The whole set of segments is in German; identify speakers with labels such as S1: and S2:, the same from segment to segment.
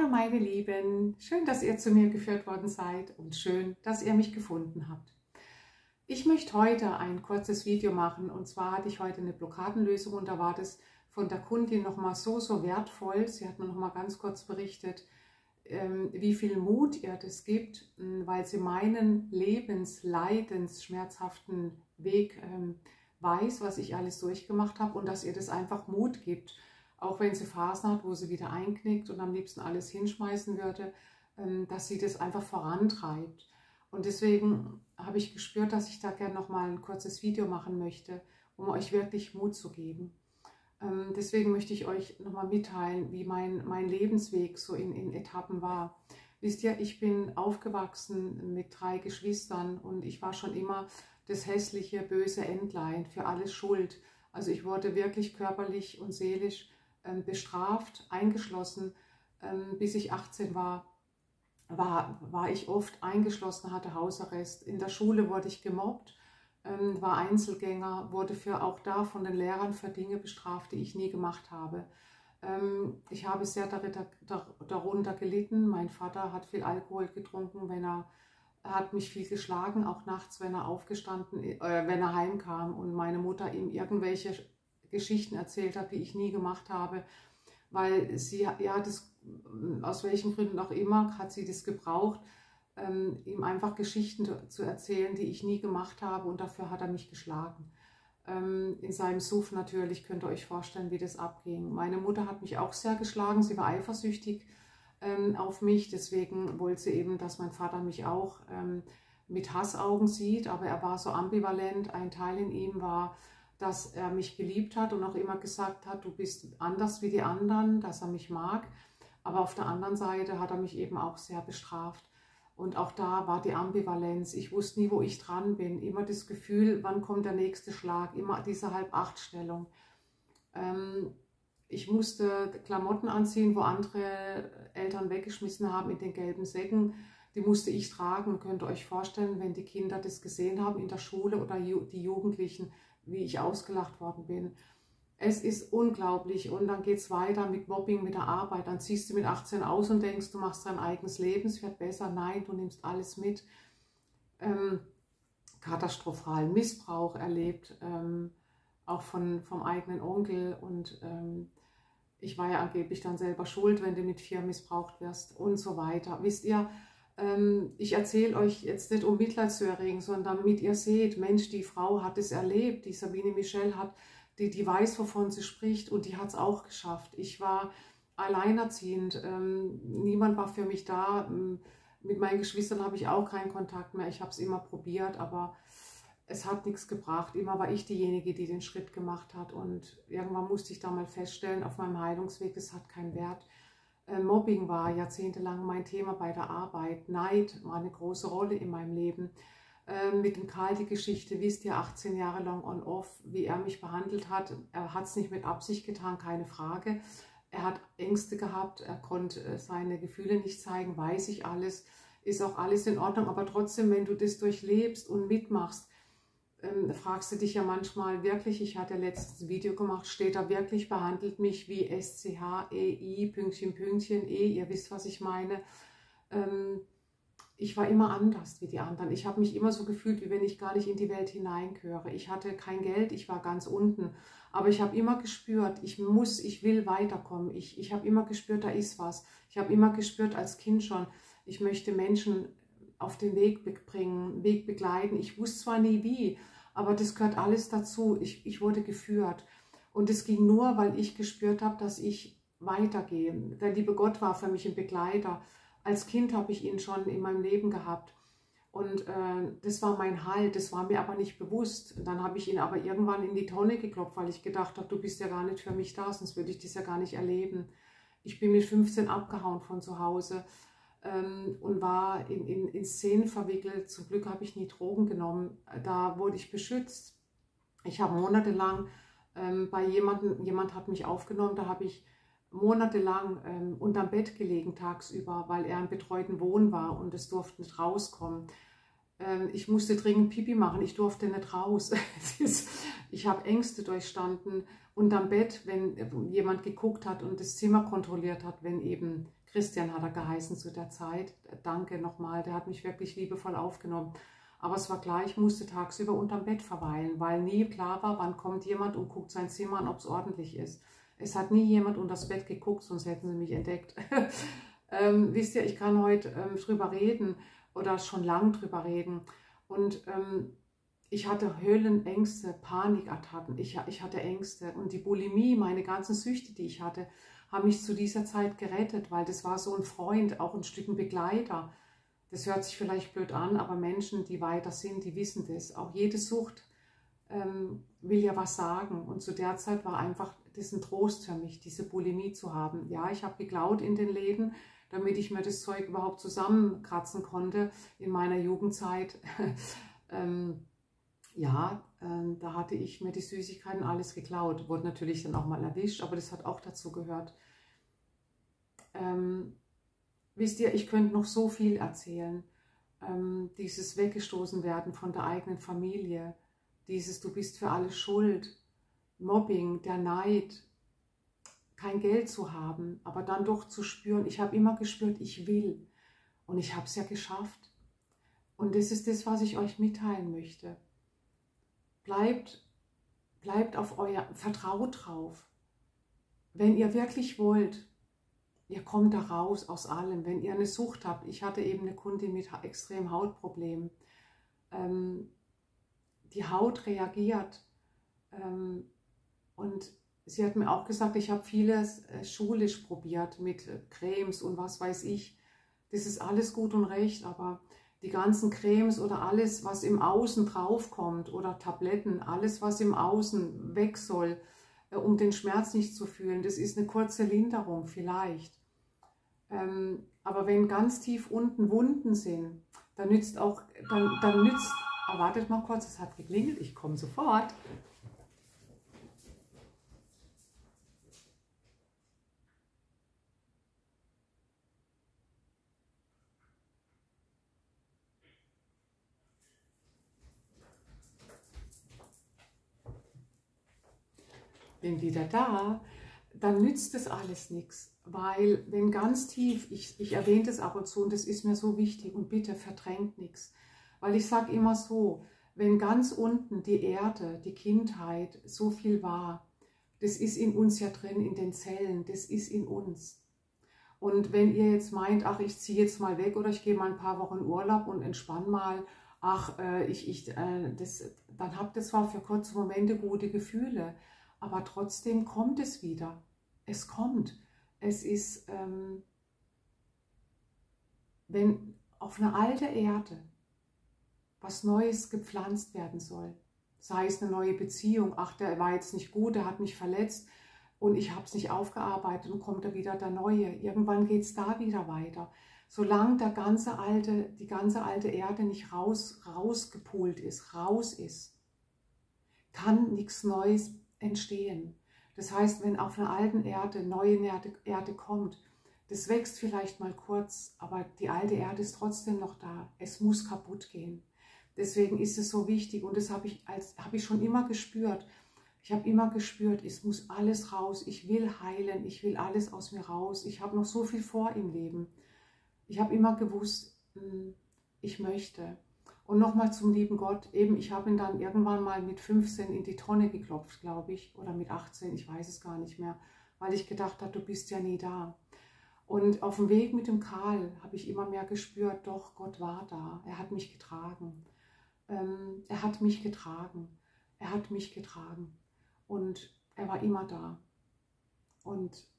S1: Hallo meine Lieben, schön, dass ihr zu mir geführt worden seid und schön, dass ihr mich gefunden habt. Ich möchte heute ein kurzes Video machen und zwar hatte ich heute eine Blockadenlösung und da war das von der Kundin nochmal so, so wertvoll. Sie hat mir nochmal ganz kurz berichtet, ähm, wie viel Mut ihr das gibt, weil sie meinen lebensleidens schmerzhaften Weg ähm, weiß, was ich alles durchgemacht habe und dass ihr das einfach Mut gibt auch wenn sie Phasen hat, wo sie wieder einknickt und am liebsten alles hinschmeißen würde, ähm, dass sie das einfach vorantreibt. Und deswegen habe ich gespürt, dass ich da gerne noch mal ein kurzes Video machen möchte, um euch wirklich Mut zu geben. Ähm, deswegen möchte ich euch noch mal mitteilen, wie mein, mein Lebensweg so in, in Etappen war. Wisst ihr, ich bin aufgewachsen mit drei Geschwistern und ich war schon immer das hässliche, böse Entlein, für alles schuld. Also ich wurde wirklich körperlich und seelisch bestraft, eingeschlossen. Ähm, bis ich 18 war, war, war ich oft eingeschlossen, hatte Hausarrest. In der Schule wurde ich gemobbt, ähm, war Einzelgänger, wurde für auch da von den Lehrern für Dinge bestraft, die ich nie gemacht habe. Ich habe sehr darunter gelitten. Mein Vater hat viel Alkohol getrunken, wenn er er hat mich viel geschlagen, auch nachts, wenn er aufgestanden, äh, wenn er heimkam und meine Mutter ihm irgendwelche Geschichten erzählt habe, die ich nie gemacht habe, weil sie, ja, das, aus welchen Gründen auch immer, hat sie das gebraucht, ähm, ihm einfach Geschichten zu erzählen, die ich nie gemacht habe und dafür hat er mich geschlagen. Ähm, in seinem Suff natürlich, könnt ihr euch vorstellen, wie das abging. Meine Mutter hat mich auch sehr geschlagen, sie war eifersüchtig ähm, auf mich, deswegen wollte sie eben, dass mein Vater mich auch ähm, mit Hassaugen sieht, aber er war so ambivalent, ein Teil in ihm war dass er mich geliebt hat und auch immer gesagt hat, du bist anders wie die anderen, dass er mich mag. Aber auf der anderen Seite hat er mich eben auch sehr bestraft. Und auch da war die Ambivalenz. Ich wusste nie, wo ich dran bin. Immer das Gefühl, wann kommt der nächste Schlag. Immer diese Halb-Acht-Stellung. Ähm, ich musste Klamotten anziehen, wo andere Eltern weggeschmissen haben in den gelben Säcken. Die musste ich tragen. Könnt ihr euch vorstellen, wenn die Kinder das gesehen haben in der Schule oder die Jugendlichen, wie ich ausgelacht worden bin. Es ist unglaublich und dann geht es weiter mit Mobbing, mit der Arbeit. Dann ziehst du mit 18 aus und denkst, du machst dein eigenes Leben, es wird besser. Nein, du nimmst alles mit. Ähm, katastrophalen Missbrauch erlebt, ähm, auch von, vom eigenen Onkel und ähm, ich war ja angeblich dann selber schuld, wenn du mit vier missbraucht wirst und so weiter. Wisst ihr, ich erzähle euch jetzt nicht, um Mitleid zu erregen, sondern damit ihr seht, Mensch, die Frau hat es erlebt, die Sabine Michel hat, die, die weiß, wovon sie spricht und die hat es auch geschafft. Ich war alleinerziehend, ähm, niemand war für mich da. Ähm, mit meinen Geschwistern habe ich auch keinen Kontakt mehr. Ich habe es immer probiert, aber es hat nichts gebracht. Immer war ich diejenige, die den Schritt gemacht hat und irgendwann musste ich da mal feststellen, auf meinem Heilungsweg, es hat keinen Wert. Äh, Mobbing war jahrzehntelang mein Thema bei der Arbeit. Neid war eine große Rolle in meinem Leben. Ähm, mit dem Karl die Geschichte, wisst ihr, 18 Jahre lang on-off, wie er mich behandelt hat. Er hat es nicht mit Absicht getan, keine Frage. Er hat Ängste gehabt, er konnte äh, seine Gefühle nicht zeigen, weiß ich alles, ist auch alles in Ordnung. Aber trotzdem, wenn du das durchlebst und mitmachst, ähm, fragst du dich ja manchmal wirklich, ich hatte letztens ein Video gemacht, steht da wirklich, behandelt mich wie S-C-H-E-I, Pünktchen, Pünktchen, E, ihr wisst, was ich meine. Ähm, ich war immer anders wie die anderen. Ich habe mich immer so gefühlt, wie wenn ich gar nicht in die Welt hineingehöre. Ich hatte kein Geld, ich war ganz unten. Aber ich habe immer gespürt, ich muss, ich will weiterkommen. Ich, ich habe immer gespürt, da ist was. Ich habe immer gespürt als Kind schon, ich möchte Menschen auf den Weg bringen, Weg begleiten. Ich wusste zwar nie wie, aber das gehört alles dazu. Ich, ich wurde geführt. Und es ging nur, weil ich gespürt habe, dass ich weitergehe. Der liebe Gott war für mich ein Begleiter. Als Kind habe ich ihn schon in meinem Leben gehabt. Und äh, das war mein Halt, das war mir aber nicht bewusst. Und dann habe ich ihn aber irgendwann in die Tonne geklopft, weil ich gedacht habe, du bist ja gar nicht für mich da, sonst würde ich das ja gar nicht erleben. Ich bin mit 15 abgehauen von zu Hause ähm, und war in, in, in Szenen verwickelt. Zum Glück habe ich nie Drogen genommen. Da wurde ich beschützt. Ich habe monatelang ähm, bei jemandem, jemand hat mich aufgenommen, da habe ich monatelang ähm, unterm Bett gelegen tagsüber, weil er im betreuten Wohnen war und es durfte nicht rauskommen. Ähm, ich musste dringend Pipi machen, ich durfte nicht raus. ich habe Ängste durchstanden unterm Bett, wenn jemand geguckt hat und das Zimmer kontrolliert hat, wenn eben Christian hat er geheißen zu der Zeit. Danke nochmal, der hat mich wirklich liebevoll aufgenommen. Aber es war klar, ich musste tagsüber unterm Bett verweilen, weil nie klar war, wann kommt jemand und guckt sein Zimmer an, ob es ordentlich ist. Es hat nie jemand unter das Bett geguckt, sonst hätten sie mich entdeckt. ähm, wisst ihr, ich kann heute ähm, drüber reden oder schon lang drüber reden. Und ähm, ich hatte Höhlenängste, Panikattacken, ich, ich hatte Ängste und die Bulimie, meine ganzen Süchte, die ich hatte, haben mich zu dieser Zeit gerettet, weil das war so ein Freund, auch ein Stück ein Begleiter. Das hört sich vielleicht blöd an, aber Menschen, die weiter sind, die wissen das. Auch jede Sucht ähm, will ja was sagen. Und zu der Zeit war einfach das ein Trost für mich, diese Bulimie zu haben. Ja, ich habe geklaut in den Läden, damit ich mir das Zeug überhaupt zusammenkratzen konnte in meiner Jugendzeit. ähm, ja, da hatte ich mir die Süßigkeiten alles geklaut. Wurde natürlich dann auch mal erwischt, aber das hat auch dazu gehört. Ähm, wisst ihr, ich könnte noch so viel erzählen. Ähm, dieses Weggestoßen werden von der eigenen Familie, dieses Du bist für alles schuld, Mobbing, der Neid, kein Geld zu haben, aber dann doch zu spüren, ich habe immer gespürt, ich will und ich habe es ja geschafft. Und das ist das, was ich euch mitteilen möchte. Bleibt, bleibt auf euer, vertraut drauf. Wenn ihr wirklich wollt, ihr kommt da raus aus allem. Wenn ihr eine Sucht habt, ich hatte eben eine Kundin mit extrem Hautproblemen, ähm, die Haut reagiert ähm, und sie hat mir auch gesagt, ich habe vieles äh, schulisch probiert mit Cremes und was weiß ich. Das ist alles gut und recht, aber die ganzen Cremes oder alles, was im Außen draufkommt oder Tabletten, alles, was im Außen weg soll, äh, um den Schmerz nicht zu fühlen, das ist eine kurze Linderung vielleicht. Ähm, aber wenn ganz tief unten Wunden sind, dann nützt auch, dann, dann nützt, oh, wartet mal kurz, es hat geklingelt, ich komme sofort. Bin wieder da, dann nützt das alles nichts. Weil wenn ganz tief, ich, ich erwähne das ab und zu und das ist mir so wichtig und bitte verdrängt nichts. Weil ich sage immer so, wenn ganz unten die Erde, die Kindheit so viel war, das ist in uns ja drin, in den Zellen, das ist in uns. Und wenn ihr jetzt meint, ach, ich ziehe jetzt mal weg oder ich gehe mal ein paar Wochen Urlaub und entspann mal, ach, äh, ich, ich, äh, das, dann habt ihr zwar für kurze Momente gute Gefühle, aber trotzdem kommt es wieder. Es kommt. Es ist, ähm, wenn auf eine alte Erde was Neues gepflanzt werden soll, sei es eine neue Beziehung, ach, der war jetzt nicht gut, der hat mich verletzt und ich habe es nicht aufgearbeitet und kommt da wieder der Neue. Irgendwann geht es da wieder weiter. Solange der ganze alte, die ganze alte Erde nicht raus, rausgepult ist, raus ist, kann nichts Neues entstehen. Das heißt, wenn auf einer alten Erde neue Erde, kommt, das wächst vielleicht mal kurz, aber die alte Erde ist trotzdem noch da. Es muss kaputt gehen. Deswegen ist es so wichtig und das habe ich, hab ich schon immer gespürt. Ich habe immer gespürt, es muss alles raus. Ich will heilen, ich will alles aus mir raus. Ich habe noch so viel vor im Leben. Ich habe immer gewusst, hm, ich möchte. Und nochmal zum lieben Gott, eben, ich habe ihn dann irgendwann mal mit 15 in die Tonne geklopft, glaube ich, oder mit 18, ich weiß es gar nicht mehr, weil ich gedacht habe, du bist ja nie da. Und auf dem Weg mit dem Karl habe ich immer mehr gespürt, doch, Gott war da, er hat mich getragen. Ähm, er hat mich getragen, er hat mich getragen und er war immer da. Und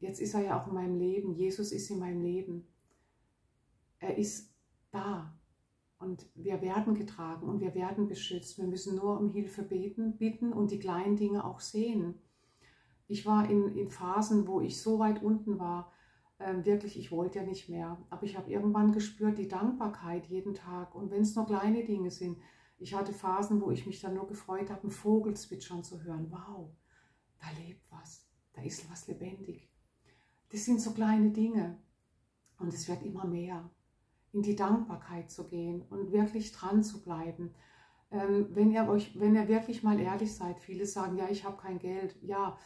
S1: jetzt ist er ja auch in meinem Leben, Jesus ist in meinem Leben. Er ist da, und wir werden getragen und wir werden beschützt. Wir müssen nur um Hilfe beten, bitten und die kleinen Dinge auch sehen. Ich war in, in Phasen, wo ich so weit unten war, äh, wirklich, ich wollte ja nicht mehr. Aber ich habe irgendwann gespürt, die Dankbarkeit jeden Tag. Und wenn es nur kleine Dinge sind. Ich hatte Phasen, wo ich mich dann nur gefreut habe, einen Vogel zwitschern zu hören. Wow, da lebt was, da ist was lebendig. Das sind so kleine Dinge. Und es wird immer mehr in die Dankbarkeit zu gehen und wirklich dran zu bleiben. Ähm, wenn, ihr euch, wenn ihr wirklich mal ehrlich seid, viele sagen, ja, ich habe kein Geld. Ja,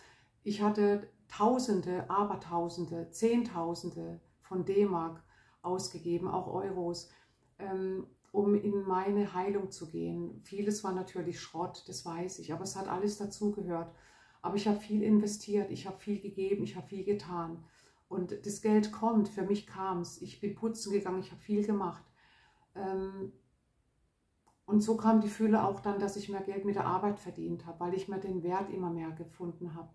S1: ich hatte Tausende, Abertausende, Zehntausende von D-Mark ausgegeben, auch Euros, ähm, um in meine Heilung zu gehen. Vieles war natürlich Schrott, das weiß ich, aber es hat alles dazugehört. Aber ich habe viel investiert, ich habe viel gegeben, ich habe viel getan. Und das Geld kommt, für mich kam es. Ich bin putzen gegangen, ich habe viel gemacht. Ähm, und so kam die Fülle auch dann, dass ich mehr Geld mit der Arbeit verdient habe, weil ich mir den Wert immer mehr gefunden habe.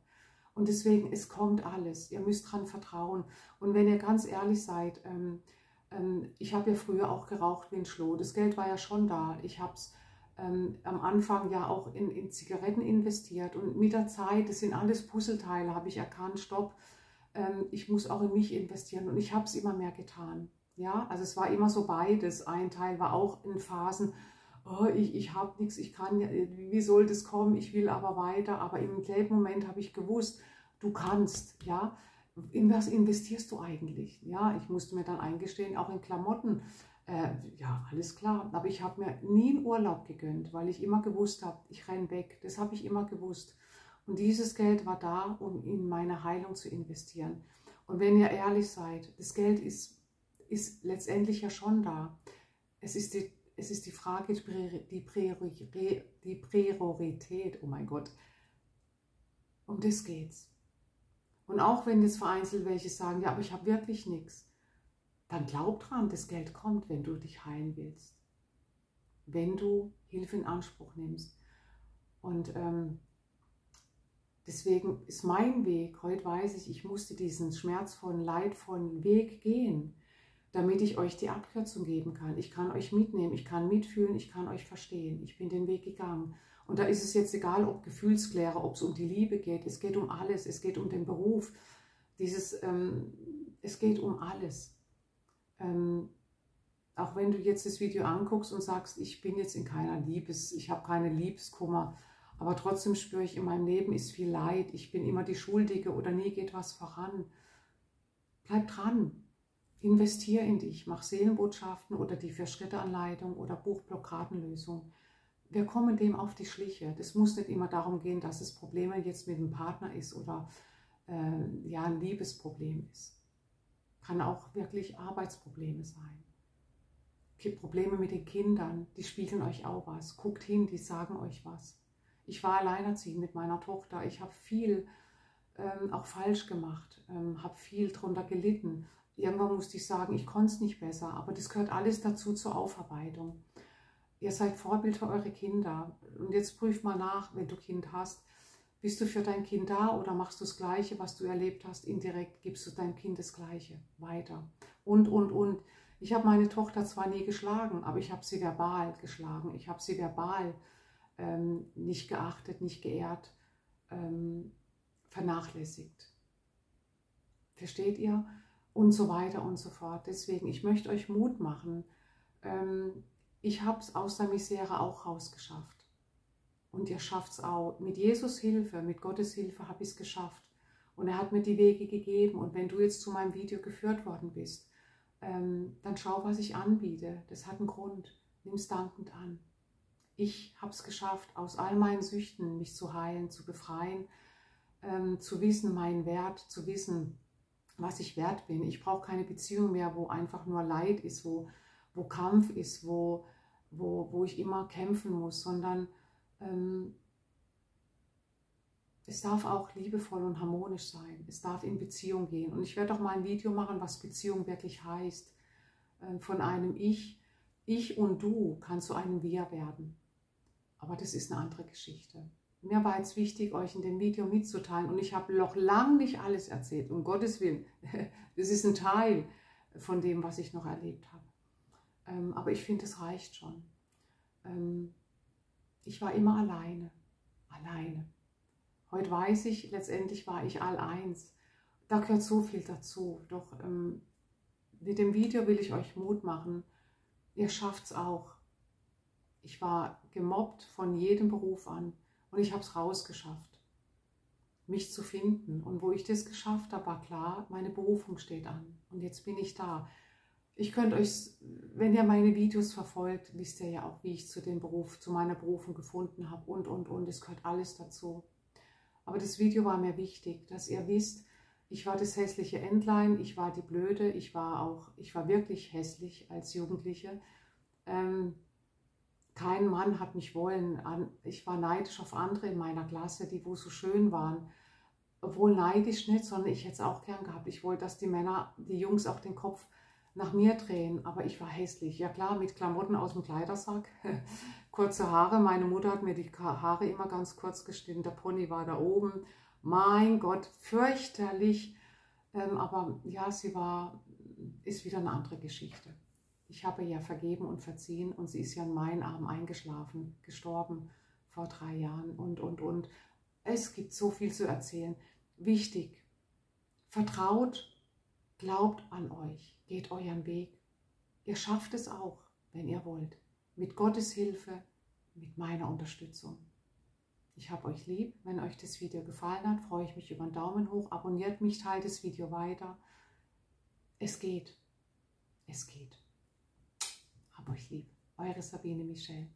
S1: Und deswegen, es kommt alles. Ihr müsst dran vertrauen. Und wenn ihr ganz ehrlich seid, ähm, ähm, ich habe ja früher auch geraucht wie ein Schloh. Das Geld war ja schon da. Ich habe es ähm, am Anfang ja auch in, in, Zigaretten investiert. Und mit der Zeit, das sind alles Puzzleteile, habe ich erkannt, stopp, ähm, ich muss auch in mich investieren. Und ich habe es immer mehr getan. Ja, also es war immer so beides. Ein Teil war auch in Phasen, oh, ich, ich habe nichts, ich kann, wie soll das kommen, ich will aber weiter. Aber im selben Moment habe ich gewusst, du kannst, ja. In was investierst du eigentlich? Ja, ich musste mir dann eingestehen, auch in Klamotten. Äh, ja, alles klar. Aber ich habe mir nie einen Urlaub gegönnt, weil ich immer gewusst habe, ich renne weg. Das habe ich immer gewusst. Und dieses Geld war da, um in meine Heilung zu investieren. Und wenn ihr ehrlich seid, das Geld ist, ist letztendlich ja schon da. Es ist die es ist die Frage, die, Priorität, oh mein Gott, um das geht's. Und auch wenn jetzt vereinzelt welche sagen, ja, aber ich habe wirklich nichts, dann glaub dran, das Geld kommt, wenn du dich heilen willst. Wenn du Hilfe in Anspruch nimmst. Und ähm, deswegen ist mein Weg, heute weiß ich, ich musste diesen schmerzvollen, leidvollen Weg gehen damit ich euch die Abkürzung geben kann. Ich kann euch mitnehmen, ich kann mitfühlen, ich kann euch verstehen. Ich bin den Weg gegangen. Und da ist es jetzt egal, ob Gefühlsklärer, ob es um die Liebe geht. Es geht um alles. Es geht um den Beruf. Dieses, ähm, es geht um alles. Ähm, auch wenn du jetzt das Video anguckst und sagst, ich bin jetzt in keiner Liebes, ich habe keine Liebeskummer, aber trotzdem spüre ich, in meinem Leben ist viel Leid. Ich bin immer die Schuldige oder nie geht was voran. Bleib dran. Investier in dich, mach Seelenbotschaften oder die Vier-Schritte-Anleitung oder Buchblockadenlösung. Wir kommen dem auf die Schliche. Das muss nicht immer darum gehen, dass es Probleme jetzt mit dem Partner ist oder äh, ja, ein Liebesproblem ist. Kann auch wirklich Arbeitsprobleme sein. Probleme mit den Kindern, die spiegeln euch auch was. Guckt hin, die sagen euch was. Ich war alleinerziehend mit meiner Tochter. Ich habe viel ähm, auch falsch gemacht, ähm, habe viel drunter gelitten Irgendwann musste ich sagen, ich konnte es nicht besser, aber das gehört alles dazu zur Aufarbeitung. Ihr seid Vorbild für eure Kinder. Und jetzt prüf mal nach, wenn du Kind hast, bist du für dein Kind da oder machst du das Gleiche, was du erlebt hast, indirekt gibst du deinem Kind das Gleiche weiter. Und, und, und. Ich habe meine Tochter zwar nie geschlagen, aber ich habe sie verbal geschlagen. Ich habe sie verbal ähm, nicht geachtet, nicht geehrt, ähm, vernachlässigt. Versteht ihr? und so weiter und so fort. Deswegen, ich möchte euch Mut machen. Ähm, ich habe es aus der Misere auch rausgeschafft. Und ihr schafft es auch. Mit Jesus Hilfe, mit Gottes Hilfe habe ich es geschafft. Und er hat mir die Wege gegeben. Und wenn du jetzt zu meinem Video geführt worden bist, ähm, dann schau, was ich anbiete. Das hat einen Grund. Nimm es dankend an. Ich habe es geschafft, aus all meinen Süchten mich zu heilen, zu befreien, ähm, zu wissen, meinen Wert, zu wissen, was ich wert bin. Ich brauche keine Beziehung mehr, wo einfach nur Leid ist, wo, wo Kampf ist, wo, wo, wo ich immer kämpfen muss, sondern ähm, es darf auch liebevoll und harmonisch sein. Es darf in Beziehung gehen. Und ich werde auch mal ein Video machen, was Beziehung wirklich heißt. Ähm, von einem Ich, ich und du kann zu einem Wir werden. Aber das ist eine andere Geschichte. Mir war jetzt wichtig, euch in dem Video mitzuteilen und ich habe noch lange nicht alles erzählt, um Gottes Willen. Das ist ein Teil von dem, was ich noch erlebt habe. Ähm, aber ich finde, es reicht schon. Ähm, ich war immer alleine, alleine. Heute weiß ich, letztendlich war ich all eins. Da gehört so viel dazu. Doch ähm, mit dem Video will ich euch Mut machen. Ihr schafft es auch. Ich war gemobbt von jedem Beruf an. Und ich habe es rausgeschafft, mich zu finden. Und wo ich das geschafft habe, war klar, meine Berufung steht an. Und jetzt bin ich da. Ich könnte euch, wenn ihr meine Videos verfolgt, wisst ihr ja auch, wie ich zu dem Beruf, zu meiner Berufung gefunden habe und, und, und. Es gehört alles dazu. Aber das Video war mir wichtig, dass ihr wisst, ich war das hässliche Entlein, ich war die Blöde, ich war auch, ich war wirklich hässlich als Jugendliche. Ähm, kein Mann hat mich wollen. Ich war neidisch auf andere in meiner Klasse, die wo so schön waren. Obwohl neidisch nicht, sondern ich hätte es auch gern gehabt. Ich wollte, dass die Männer, die Jungs auch den Kopf nach mir drehen, aber ich war hässlich. Ja klar, mit Klamotten aus dem Kleidersack, kurze Haare. Meine Mutter hat mir die Haare immer ganz kurz geschnitten. Der Pony war da oben. Mein Gott, fürchterlich. Ähm, aber ja, sie war, ist wieder eine andere Geschichte. Ich habe ihr vergeben und verziehen und sie ist ja in meinen Arm eingeschlafen, gestorben vor drei Jahren und, und, und. Es gibt so viel zu erzählen. Wichtig, vertraut Glaubt an euch, geht euren Weg. Ihr schafft es auch, wenn ihr wollt. Mit Gottes Hilfe, mit meiner Unterstützung. Ich habe euch lieb. Wenn euch das Video gefallen hat, freue ich mich über einen Daumen hoch. Abonniert mich, teilt das Video weiter. Es geht. Es geht. Hab euch lieb. Eure Sabine Michel.